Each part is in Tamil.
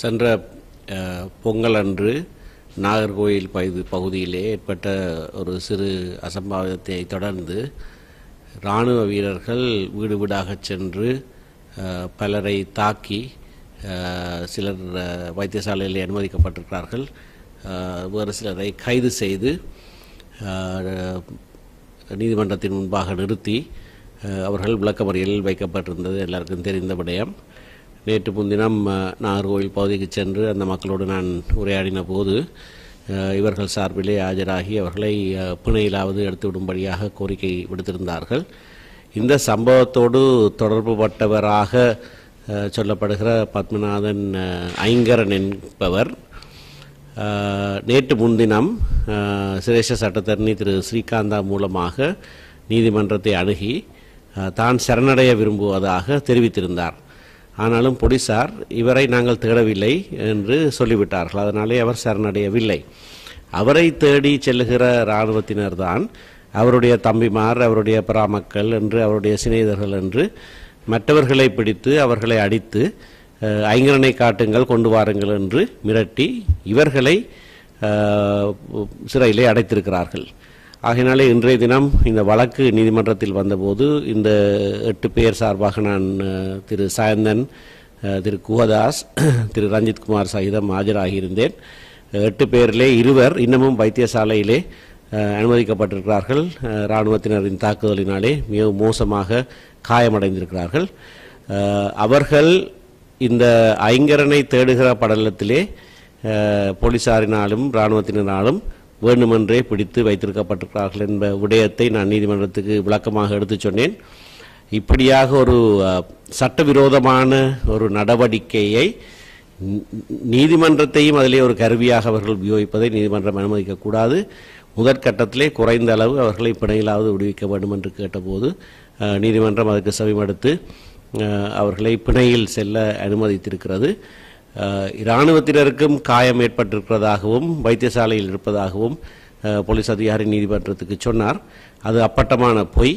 சென்ற பொங்கல் அன்று நாகர்கோயில் பகுதி பகுதியிலே ஏற்பட்ட ஒரு சிறு அசம்பாவிதத்தை தொடர்ந்து இராணுவ வீரர்கள் வீடு வீடாக சென்று பலரை தாக்கி சிலர் வைத்தியசாலையில் அனுமதிக்கப்பட்டிருக்கிறார்கள். வேறு சிலரை கைது செய்து நீதிமன்றத்தின் முன்பாக நிறுத்தி அவர்கள் விளக்கமறியலில் வைக்கப்பட்டிருந்தது எல்லாருக்கும் தெரிந்த விடயம். நேற்று முன்தினம் நாகர்கோவில் பகுதிக்கு சென்று அந்த மக்களோடு நான் உரையாடின போது இவர்கள் சார்பிலே ஆஜராகி அவர்களை பிணையிலாவது எடுத்து விடும்படியாக கோரிக்கை விடுத்திருந்தார்கள். இந்த சம்பவத்தோடு தொடர்புபட்டவராக பட்டவராக சொல்லப்படுகிற பத்மநாதன் ஐங்கரன் என்பவர் நேற்று முன்தினம் சிரேஷ சட்டத்தரணி திரு ஸ்ரீகாந்தா மூலமாக நீதிமன்றத்தை அணுகி தான் சரணடைய விரும்புவதாக தெரிவித்திருந்தார். ஆனாலும் போலீசார் இவரை நாங்கள் தேடவில்லை என்று சொல்லிவிட்டார்கள். அதனாலே அவர் சரணடையவில்லை. அவரை தேடி செல்லுகிற இராணுவத்தினர் தான் அவருடைய தம்பிமார் அவருடைய பராமக்கள் என்று அவருடைய சிநேகிதர்கள் என்று மற்றவர்களை பிடித்து அவர்களை அடித்து ஐங்கரனை காட்டுங்கள் கொண்டு வாருங்கள் என்று மிரட்டி இவர்களை சிறையிலே அடைத்திருக்கிறார்கள். ஆகையினாலே இன்றைய தினம் இந்த வழக்கு நீதிமன்றத்தில் வந்தபோது இந்த எட்டு பேர் சார்பாக நான் திரு சாயந்தன் திரு குஹதாஸ் திரு ரஞ்சித்குமார் சகிதம் ஆஜராகியிருந்தேன். எட்டு பேரிலே இருவர் இன்னமும் வைத்தியசாலையிலே அனுமதிக்கப்பட்டிருக்கிறார்கள். இராணுவத்தினரின் தாக்குதலினாலே மிகவும் மோசமாக காயமடைந்திருக்கிறார்கள். அவர்கள் இந்த ஐங்கரனை தேடுகிற படலத்திலே போலீசாரினாலும் இராணுவத்தினராலும் வேண்டுமென்றே பிடித்து வைத்திருக்கப்பட்டிருக்கிறார்கள் என்ற விடயத்தை நான் நீதிமன்றத்துக்கு விளக்கமாக எடுத்துச் சொன்னேன். இப்படியாக ஒரு சட்டவிரோதமான ஒரு நடவடிக்கையை நீதிமன்றத்தையும் அதிலே ஒரு கருவியாக அவர்கள் உபயோகிப்பதை நீதிமன்றம் அனுமதிக்கக்கூடாது முதற்கட்டத்திலே குறைந்த அளவு அவர்களை பிணையிலாவது விடுவிக்க வேண்டும் என்று கேட்டபோது நீதிமன்றம் அதற்கு செவிமடுத்து அவர்களை பிணையில் செல்ல அனுமதித்திருக்கிறது. இராணுவத்தினருக்கும் காயம் ஏற்பட்டிருக்கிறதாகவும் வைத்தியசாலையில் இருப்பதாகவும் போலீஸ் அதிகாரி நீதிமன்றத்துக்கு சொன்னார். அது அப்பட்டமான பொய்.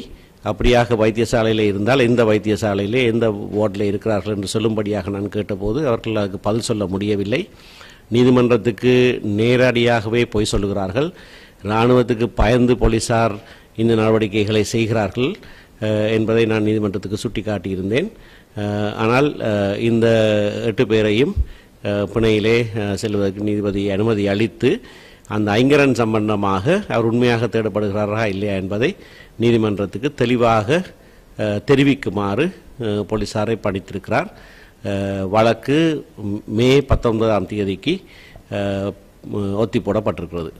அப்படியாக வைத்தியசாலையில் இருந்தால் எந்த வைத்தியசாலையிலே எந்த வார்டில் இருக்கிறார்கள் என்று சொல்லும்படியாக நான் கேட்டபோது அவர்கள் அதுக்கு பதில் சொல்ல முடியவில்லை. நீதிமன்றத்துக்கு நேரடியாகவே பொய் சொல்லுகிறார்கள். இராணுவத்துக்கு பயந்து போலீசார் இந்த நடவடிக்கைகளை செய்கிறார்கள். என்பதை நான் நீதிமன்றத்துக்கு சுட்டிக்காட்டியிருந்தேன். ஆனால் இந்த எட்டு பேரையும் பிணையிலே செல்வதற்கு நீதிபதி அனுமதி அளித்து அந்த ஐங்கரன் சம்பந்தமாக அவர் உண்மையாக தேடப்படுகிறாரா இல்லையா என்பதை நீதிமன்றத்துக்கு தெளிவாக தெரிவிக்குமாறு போலீஸாரை போலீசாரை பணித்திருக்கிறார். வழக்கு மே பத்தொன்பதாம் தேதிக்கு ஒத்தி போடப்பட்டிருக்கிறது